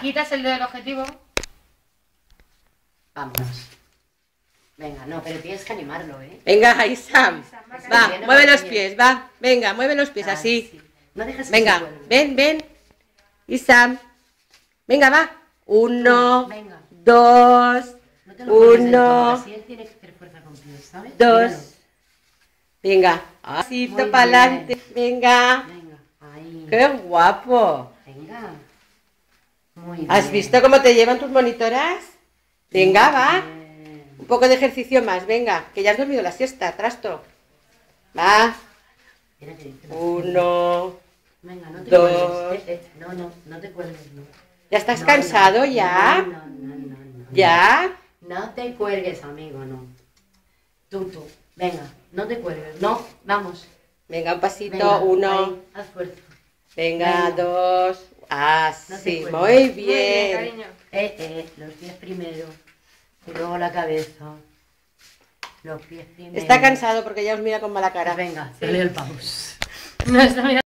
Quitas el dedo del objetivo. Vamos. Venga, no, pero tienes que animarlo, ¿eh? Venga, Isam. Va, mueve los lo pies, va. Venga, mueve los pies así. sí. No dejes que Venga, ven, ven. Isam. Venga, va. Uno, Venga. dos, uno, Así él tiene que hacer fuerza con pies, ¿sabes? dos. Míralo. Venga. Así, para adelante. Venga. Venga, ahí. Qué guapo. Venga. Muy bien. ¿Has visto cómo te llevan tus monitoras? Venga, va. Un poco de ejercicio más, venga, que ya has dormido la siesta, trasto. Va. Uno. Venga, no te dos. cuelgues. Eh, eh, no, no, no te cuelgues, no. ¿Ya estás No, cansado no, ya? No, no, no, no, no. ¿Ya? No te cuelgues, amigo, no. Tú, tú. Venga, no te cuelgues. No, vamos. Venga, un pasito, Venga, uno. ahí, haz fuerza. Venga, Venga. dos. Así, muy Muy bien, cariño. Eh, eh, los pies primero. Y luego la cabeza. Los pies primero. Está cansado porque ya os mira con mala cara. Venga, dale el pause. No está mirando.